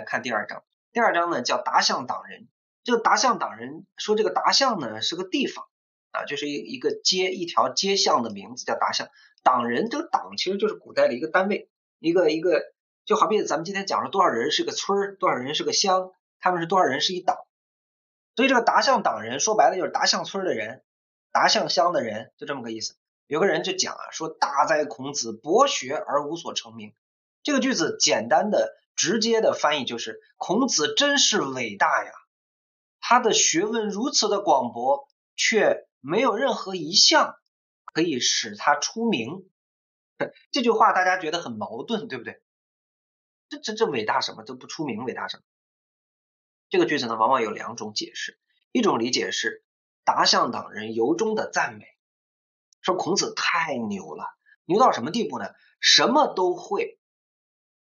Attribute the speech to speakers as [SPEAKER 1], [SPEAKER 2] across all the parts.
[SPEAKER 1] 来看第二章。第二章呢叫达象党人。这个达象党人说，这个达象呢是个地方啊，就是一一个街一条街巷的名字叫达象。党人这个党其实就是古代的一个单位，一个一个就好比咱们今天讲说多少人是个村儿，多少人是个乡，他们是多少人是一党。所以这个达象党人说白了就是达象村的人，达象乡的人，就这么个意思。有个人就讲啊，说大哉孔子博学而无所成名。这个句子简单的、直接的翻译就是：孔子真是伟大呀！他的学问如此的广博，却没有任何一项可以使他出名。这句话大家觉得很矛盾，对不对？这这这伟大什么都不出名，伟大什么？这个句子呢，往往有两种解释。一种理解是达向党人由衷的赞美。说孔子太牛了，牛到什么地步呢？什么都会，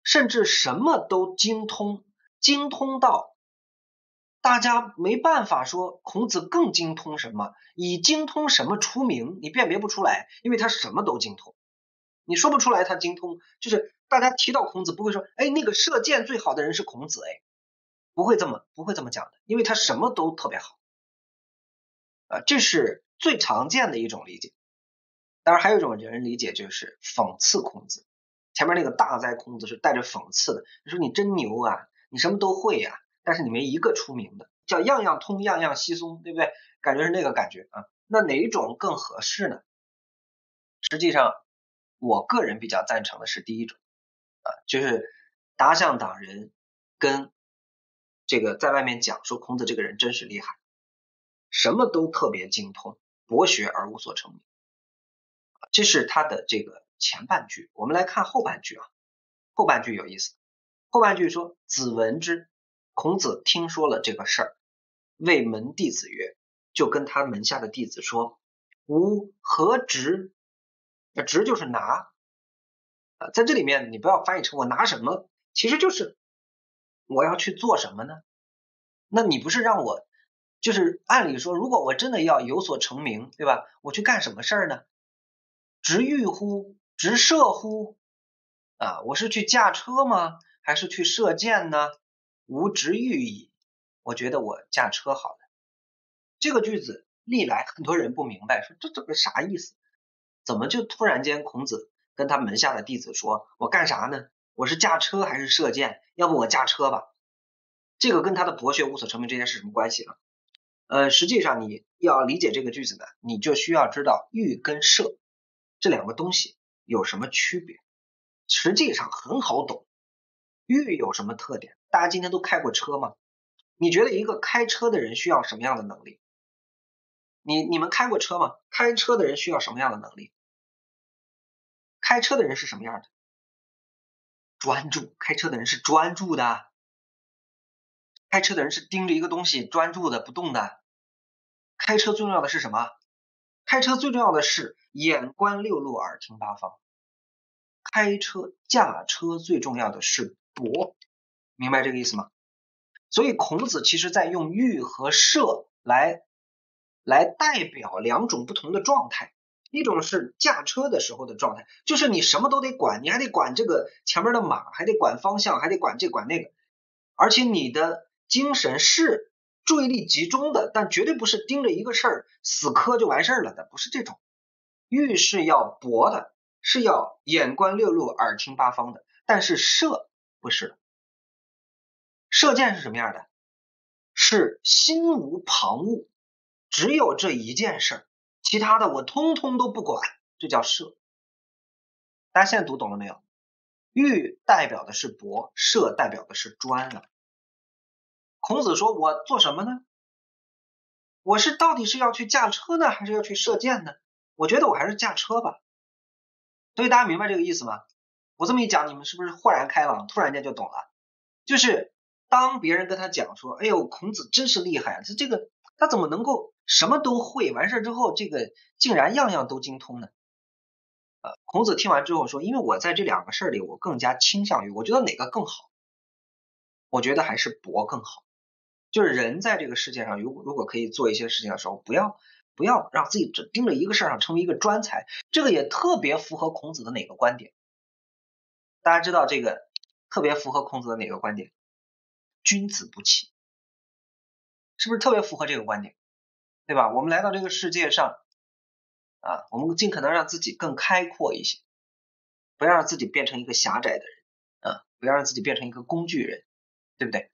[SPEAKER 1] 甚至什么都精通，精通到大家没办法说孔子更精通什么，以精通什么出名，你辨别不出来，因为他什么都精通，你说不出来他精通。就是大家提到孔子，不会说，哎，那个射箭最好的人是孔子，哎，不会这么不会这么讲的，因为他什么都特别好，啊，这是最常见的一种理解。当然，还有一种人理解就是讽刺孔子。前面那个大哉孔子是带着讽刺的，你说你真牛啊，你什么都会呀，但是你没一个出名的，叫样样通，样样稀松，对不对？感觉是那个感觉啊。那哪一种更合适呢？实际上，我个人比较赞成的是第一种啊，就是达象党人跟这个在外面讲说孔子这个人真是厉害，什么都特别精通，博学而无所成名。这是他的这个前半句，我们来看后半句啊。后半句有意思，后半句说：“子闻之，孔子听说了这个事儿，谓门弟子曰，就跟他门下的弟子说：‘吾何职？’那职就是拿啊，在这里面你不要翻译成我拿什么，其实就是我要去做什么呢？那你不是让我，就是按理说，如果我真的要有所成名，对吧？我去干什么事儿呢？”直欲乎？直射乎？啊，我是去驾车吗？还是去射箭呢？无直欲矣。我觉得我驾车好了。这个句子历来很多人不明白，说这这个啥意思？怎么就突然间孔子跟他门下的弟子说：“我干啥呢？我是驾车还是射箭？要不我驾车吧？”这个跟他的博学无所成名这件事什么关系呢？呃，实际上你要理解这个句子呢，你就需要知道欲跟射。这两个东西有什么区别？实际上很好懂。玉有什么特点？大家今天都开过车吗？你觉得一个开车的人需要什么样的能力？你你们开过车吗？开车的人需要什么样的能力？开车的人是什么样的？专注。开车的人是专注的。开车的人是盯着一个东西专注的不动的。开车最重要的是什么？开车最重要的是。眼观六路，耳听八方。开车驾车最重要的是博，明白这个意思吗？所以孔子其实在用欲和射来来代表两种不同的状态。一种是驾车的时候的状态，就是你什么都得管，你还得管这个前面的马，还得管方向，还得管这管那个，而且你的精神是注意力集中的，但绝对不是盯着一个事儿死磕就完事儿了的，不是这种。欲是要博的，是要眼观六路，耳听八方的。但是射不是，射箭是什么样的？是心无旁骛，只有这一件事儿，其他的我通通都不管，这叫射。大家现在读懂了没有？欲代表的是博，射代表的是专了。孔子说：“我做什么呢？我是到底是要去驾车呢，还是要去射箭呢？”我觉得我还是驾车吧，所以大家明白这个意思吗？我这么一讲，你们是不是豁然开朗，突然间就懂了？就是当别人跟他讲说：“哎呦，孔子真是厉害，他这个他怎么能够什么都会？完事儿之后，这个竟然样样都精通呢？”呃，孔子听完之后说：“因为我在这两个事儿里，我更加倾向于，我觉得哪个更好？我觉得还是博更好。就是人在这个世界上，如果如果可以做一些事情的时候，不要。”不要让自己只盯着一个事儿上，成为一个专才，这个也特别符合孔子的哪个观点？大家知道这个特别符合孔子的哪个观点？君子不齐，是不是特别符合这个观点？对吧？我们来到这个世界上啊，我们尽可能让自己更开阔一些，不要让自己变成一个狭窄的人啊，不要让自己变成一个工具人，对不对？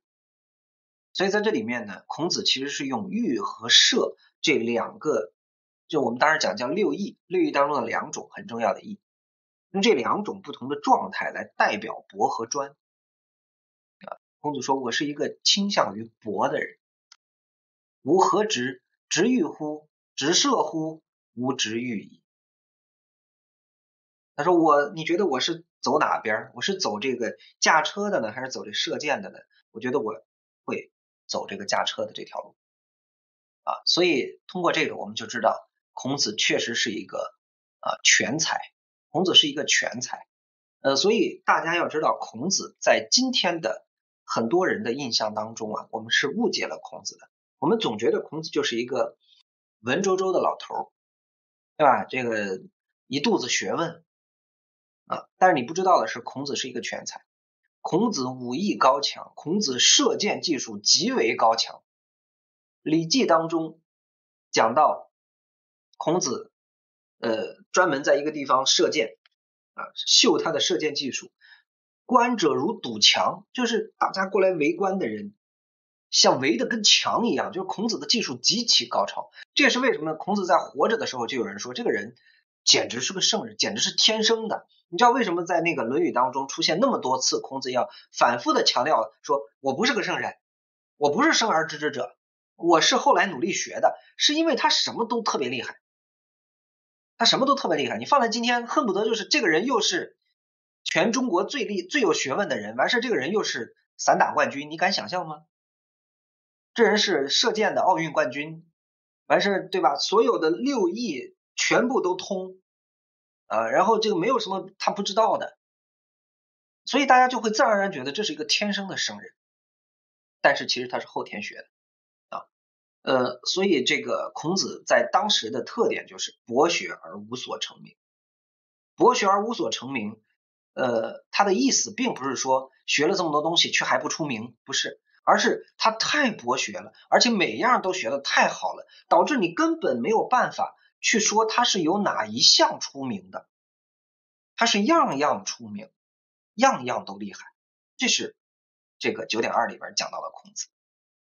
[SPEAKER 1] 所以在这里面呢，孔子其实是用欲和射这两个，就我们当时讲叫六艺，六艺当中的两种很重要的艺，用这两种不同的状态来代表博和专。啊，孔子说：“我是一个倾向于博的人。吾何直？直欲乎？直射乎？吾直欲矣。”他说：“我，你觉得我是走哪边？我是走这个驾车的呢，还是走这射箭的呢？我觉得我会。”走这个驾车的这条路啊，所以通过这个我们就知道孔子确实是一个啊全才，孔子是一个全才，呃，所以大家要知道孔子在今天的很多人的印象当中啊，我们是误解了孔子的，我们总觉得孔子就是一个文绉绉的老头，对吧？这个一肚子学问啊，但是你不知道的是，孔子是一个全才。孔子武艺高强，孔子射箭技术极为高强。《礼记》当中讲到，孔子呃专门在一个地方射箭啊，秀他的射箭技术。观者如堵墙，就是大家过来围观的人，像围的跟墙一样。就是孔子的技术极其高超，这也是为什么孔子在活着的时候就有人说这个人简直是个圣人，简直是天生的。你知道为什么在那个《论语》当中出现那么多次，孔子要反复的强调说：“我不是个圣人，我不是生而知之者，我是后来努力学的。”是因为他什么都特别厉害，他什么都特别厉害。你放在今天，恨不得就是这个人又是全中国最厉、最有学问的人，完事这个人又是散打冠军，你敢想象吗？这人是射箭的奥运冠军，完事对吧？所有的六艺全部都通。啊，然后这个没有什么他不知道的，所以大家就会自然而然觉得这是一个天生的圣人，但是其实他是后天学的啊，呃，所以这个孔子在当时的特点就是博学而无所成名，博学而无所成名，呃，他的意思并不是说学了这么多东西却还不出名，不是，而是他太博学了，而且每样都学的太好了，导致你根本没有办法。去说他是有哪一项出名的，他是样样出名，样样都厉害。这是这个九点二里边讲到了孔子。